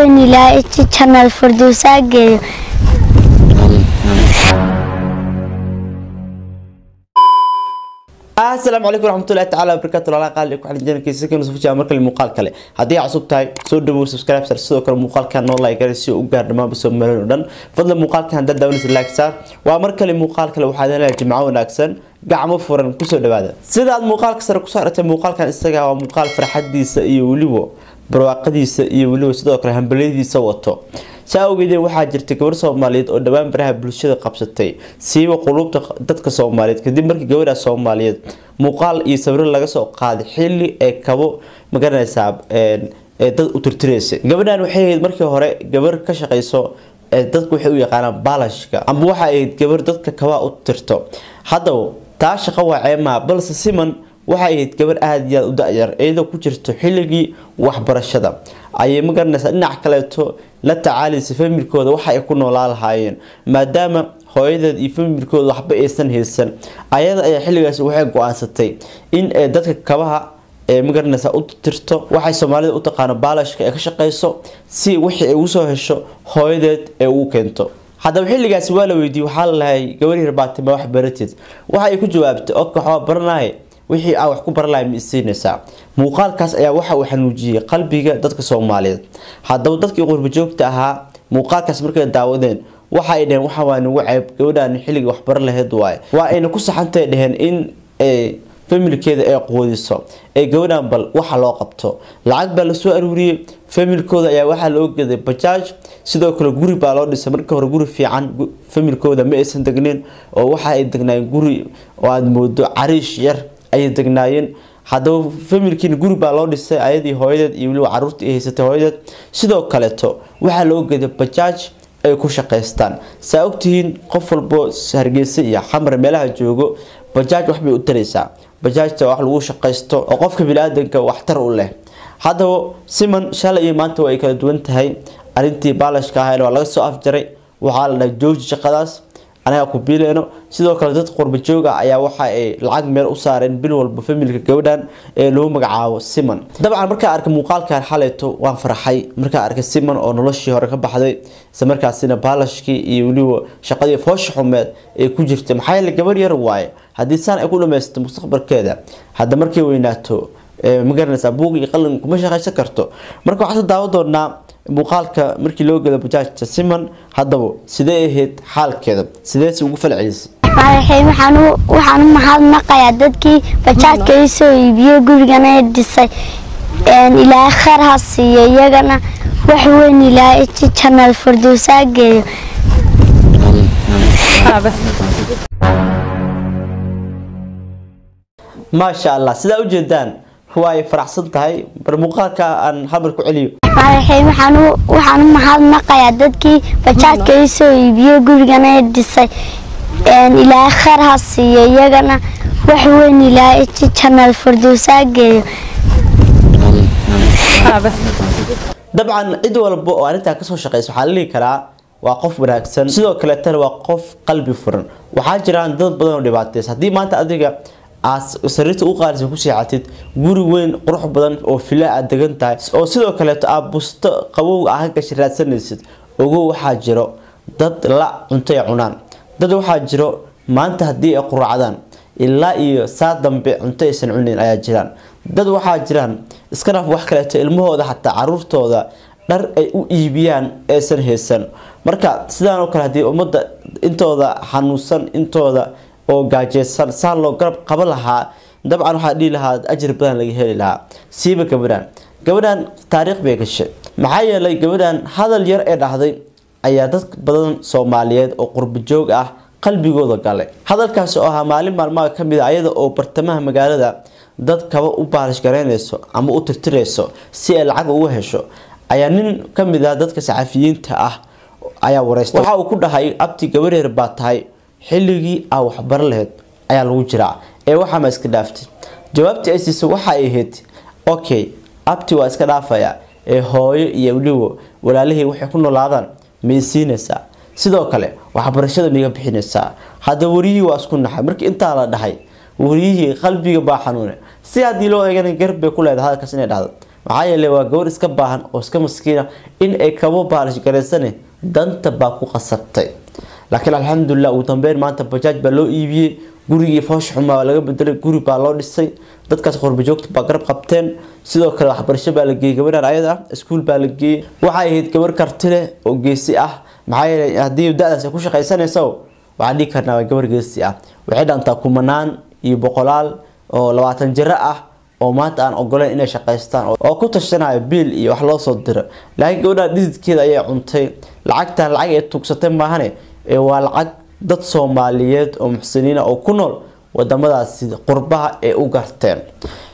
weyn ilaahay janal firdowsaa geeyo asalaamu calaykum waraxmatullahi tacaala wabarakaatu lala qaali ku xalin jankiisa kan soo fujaa markale muuqaal kale. Haddii aad cusub tahay soo dhawow subscribe sar sidoo kale muuqaalkan noo like si uu gaar dhammaanba soo meelan oo dhan. Fadlan muuqaalkan haddaad daawanaysa like saar waa mar kale muuqaal kale waxaad helayaa jimco wanaagsan gacmo furan ku soo dhawaada sida aad muuqaalka sare ku soo aragtay muuqaalkan isaga waa muuqaal farxadiisa iyo weliba barwaaqadiisa iyo weliba sidoo kale hambalyadiisa wato. Saa ogeedee waxaa jirta gabar soomaaliyeed oo dhowaan baraha bulshada qabsatay siiba quluubta dadka soomaaliyeed. Kadib markii gabadha soomaaliyeed muuqaal iyo sawiro laga soo qaaday xili ay kabo ma garanaysaa ee dad u tirtiraysa gabadhan waxay ahayd markii hore gabar ka shaqayso ee dadku waxay u yaqaanaan baalashka ama waxay ahayd gabar dadka kabaa u tirto. Haddaba taa shaqo waa ceemaa balse siman waxay ahayd gabar aada iyo aada u da-yar iyadoo ku jirto xilligii waxbarashada. Ayay ma dhinac kaleeto la tacaalaysa familkooda waxa ay ku noolaa lahaayeen maadaama hooyadeed iyo familkooda waxba aysan haysan. Ayada ayaa xilligaasi waxay go'aansatay in ay dadka kabaha ee ma garanaysaa u tirto waxay soomaalida u taqaano baalashka ee ka shaqeyso si wixii ay u soo hesho hooyadeed ee ugu keento. Haddaba xilligaasi waa la weydiiyey waxaa la lahay gabar yar baatima wax waxa ay ku jawaabtay ok waxbaa baranahay wixii aa wax ku baran lahay ma isiinaysaa muuqaalkaas ayaa waxa uu xanuujiyey qalbiga dadka soomaaliyeed. Haddaba dadkii qurbajoogta ahaa muuqaalkaas markay daawadeen waxa ay dheheen waxa waa nagu ceeb gabadhaan xilligii waxbaran lahayd waaye. Waa ayna ku saxantay dheheen in familkeeda ay qoodiso ee gabadhan bal waxa loo qabto. Lacag baa la soo aruuriyey familkooda ayaa waxaa loo geday bajaaj. Sidoo kale guri baa loo dhisay. Marka hore guri fiican familkooda ma aysan degnin oo waxa ay degnaayeen guri oo aada moodo cariish yar ayay degnaayeen haddaba familkiina guri baa loo dhisay ayadii hooyadeed iyo weliba caruurtii ay haysatay hooyadeed. Sidoo kaleeto waxaa loo geday bajaaj ay ku shaqaystaan. Saa ogtihiin qof walbo hargeysa iyo xamar meelaha joogo bajaaj waxbay u taraysaa. Bajaajta wax lagu shaqaysto oo qofka bini-aadanka waxtar u leh. Haddaba siman shalay iyo maanta waa ay kala duwan tahay. Arrintii baalashka ahayn waa laga soo afjaray. Waxaa la dhahay jooji shaqadaas anaga ku biileyno sidoo kale dad qurbajoog ah ayaa waxa ay lacag meel u saareen bil walba familka gabadhan ee lagu magacaabo siman. Dabcan markaa arkay muuqaalkan xalayto waan farxay markaa arkay siman oo noloshii hore ka baxday isla markaasina baalashkii iyo weliba shaqadii foosha xumeed ee ku jirtay maxaa yeele gabar yar waaye. Haddii saan ay ku dhamaysato mustaqbalkeeda hadda markay weynaato ma garanaysaa buuq iyo qalin kuma shaqaysan karto. Marka waxaan daawan doonaa muuqaalka markii loo gado bajaajta siman haddaba sidee ahayd xaalkeeda? Sideese ugu falcelisay waxaan u mahadnaqayaa dadkii bajaajka ii soo iibiyey gurigana ee dhisay ilaahay khayr ha siiyo iyagana wax weyn ilaahay janal firdowsaa geeyo. Maasha allah sidaa ujeedaan waa ay faraxsan tahay. Bar muuqaalka aan habar ku celiyo. Waxaan u mahadnaqayaa dadkii bajaajka ii soo iibiyey gurigana ee dhisay ilaahay khayr ha siiyo iyagana wax weyn ilaahay janal firdowsaa geeyo. Dabcan cid walba oo arrintaa ka soo shaqeysa waxaa la dhihi karaa waa qof wanaagsan. Sidoo kaleetana waa qof qalbi furan. Waxaa jiraan dad badan oo dhibaateysa haddii maanta adiga sariirta u qaalisan ku seexatid guri weyn qurux badan oo fila aad degan tahay oo sidoo kaleeto aad busto qabow ah gashi raadsanaysid ogow waxaa jiro dad la cunto ay cunaan. Dad waxaa jiro maanta haddii ay quraacdaan ilaa iyo saa dambe cunto aysan cunin ayaa jiraan. Dad waxaa jiraan iska dhaaf wax kaleeto ilmahooda xataa caruurtooda dhar ay u iibiyaan aysan haysan. Marka sidaan oo kale haddii ummadda intooda xanuunsan intooda oo gaajeysan saa loo garab qaba lahaa dabcan waxaa dhihi lahaa ajir badan laga heli lahaa. Siiba gabadhan gabadhan taariikh bay gashay. Maxaa yeelay gabadhan hadal yar ee dhahday ayaa dad badan soomaaliyeed oo qurbajoog ah qalbigooda galay. Hadalkaas oo ahaa maalin maalmaha ka mid a ayada oo bartamaha magaalada dad kaba u baalish garaynayso ama u tirtirayso si ay lacag uga hesho ayaa nin ka mid ah dadka saxafiyiinta ah ayaa wareystay waxa uu ku dhahay abti gabareer baa tahay xilligii aa waxbaro lahayd ayaa lagu jiraa. Ee waxaama iska dhaaftay? Jawaabtii ay siisay waxa ay ahayd okay abti waa iska dhaafaya. Ee hooyo iyo weliba walaalihii waxay ku noolaadaan may siinaysaa. Sidoo kale waxbarashada miga bixinaysaa. Hadda wariyihii waa isku naxay markii intaa la dhahay wariyihii qalbiga baa xanuune. Si haddii loo eegana gar bay ku leedahay hadalkaas inay dhahdo. Maxaa yeelay waa gabar iska baahan oo iska maskiina in ay kaba baalish garaysane danta baa ku qasabtay laakiin alxamdulilah ugu dambeyn maanta bajaaj baa loo iibiyey. Gurigii foosh xumaa laga bedelay guri baa loo dhisay. Dadkaas qurbajoogta baa garab qabteen. Sidoo kale waxbarasho baa la geeyey gabadhan ayada iskuul baa la geeyey. Waxay ahayd gabar karti leh oo geesi ah. Maxaa yeelay haddii da-daas ay ku shaqaysanayso waxaan dhihi karnaa waa gabar geesi ah. Waxay dhantaa kumanaan iyo boqolaal oo labaatan jiro ah oo maanta aan ogoleyn inay shaqaystaan oo ku tashanayo biil iyo wax loo soo diro. Laakiin gabadhan dhididkeeda ayay cuntay. Lacagtan lacag ay tuugsatay maahane ee waa lacag dad soomaaliyeed oo muxsiniina oo ku nool wadamadaasi qurbaha ee u garteen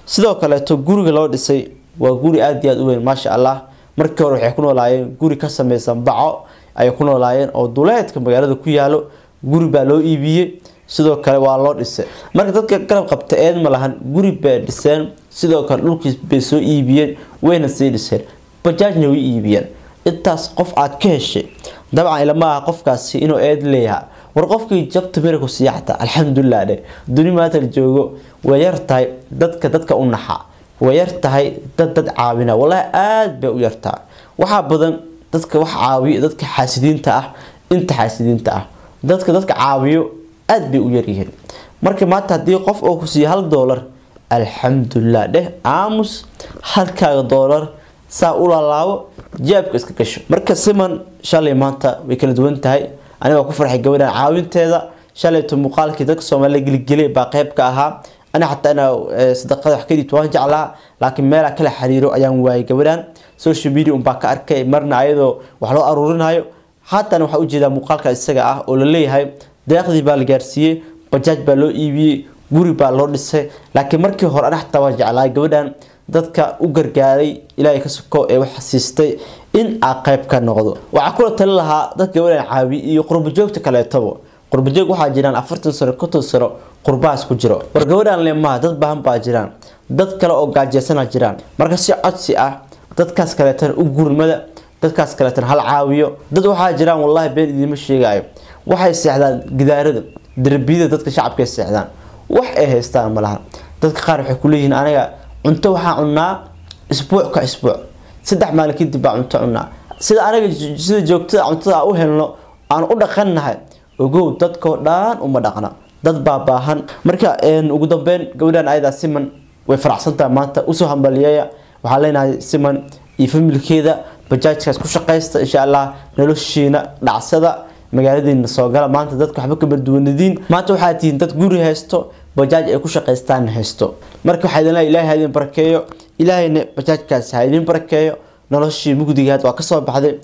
sidoo kaleeto guriga loo dhisay waa guri aada iyo aada u weyn maasha allah. Markii hore waxay ku noolaayeen guri ka sameysan baco ayay ku noolaayeen oo duleedka magaalada ku yaalo. Guri baa loo iibiyey sidoo kale waa loo dhisay. Marka dadka garab qabta eed ma lahan guri bay dhiseen sidoo kale dhulkiis bay soo iibiyeen wayna sii dhiseen. Bajaajna way iibiyeen. Intaas qof aad ka heshay dabcan ilama aha qofkaasi inuu eed leeyaha war qofkii jabta miraku siiya xataa alxamdulilah dhe duni maanta joogo way yar tahay dadka dadka u naxa. Way yar tahay dad dad caawina. Wallaahi aada bay u yartaa waxaa badan dadka wax caawiyo dadka xaasidiinta ah inta xaasidiinta ah. Dadka dadka caawiyo aada bay u yaryihiin marka maanta haddii qof oo ku siiya hal doolar alxamdulilah dheh aamus halkaaga doolar saa u laalaabo jaabka iska gasho. Marka siman shalay maanta way kala duwan tahay. Aniga ku farxay gabadhan caawinteeda. Shalayto muuqaalkii dadka soomaaliya geligeliya baa qeyb ka ahaa. Ani xataa inaa sadaqada wax ka dhiibto waan jeclaa laakiin meelaa kala xiriiro ayaan waayay gabadhan. Social media unbaa ka arkay marna ayadoo wax loo aruurinayo. Haatan waxaa u jeedaa muuqaalka isaga ah oo la leeyahay deeqdii baa la gaarsiiyey bajaaj baa loo iibiyey guri baa loo dhisay. Laakiin markii hore ani xataa waan jeclaa gabadhan dadka u gargaaray ilaahay ka soko ee wax siistay in aa qeyb ka noqdo. Waxaa kula tali lahaa dad gabadhan caawi iyo qurbajoogta kaleetaba qurbajoog waxaa jiraan afartan sano konton sano qurbahaas ku jiro. War gabadhan le dad baahan baa jiraan. Dad kale oo gaajeysana jiraan. Marka si codsi ah dadkaas kaleetana u gurmada dadkaas kaleetana hal caawiyo. Dad waxaa jiraan wallaahi been idiima sheegayo waxay seexdaan gidaarada derbiyada dadka shacabka ay seexdaan. Wax ay haystaan ma laha. Dadka qaar waxay ku leeyihiin aniga cunto waxaa cunaa isbuuc ka isbuuc. Saddex maalin kadib baa cunto cunaa. Sida aniga sida joogtada cuntada u helno aan u dhaqannahay ogow dadkoo dhan uma dhaqna. Dad baa baahan. Marka ugu dambeyn gabadhan ayadaa siman way faraxsantahay maanta u soo hambaliyeeya waxaa leenahay siman iyo familkeeda bajaajkaas ku shaqaysta insha allah noloshiina dhacsada magaaladiina soo gala. Maanta dadka waxba ka barduwanadiin maanta waxaa tihiin dad guri haysto bajaaj ay ku shaqaystaan haysto. Marka waxaa idin ilaahay ha barakeeyo ilaahayna bajaajkaasi ha idin barakeeyo noloshii mugdigaad waa ka soo baxday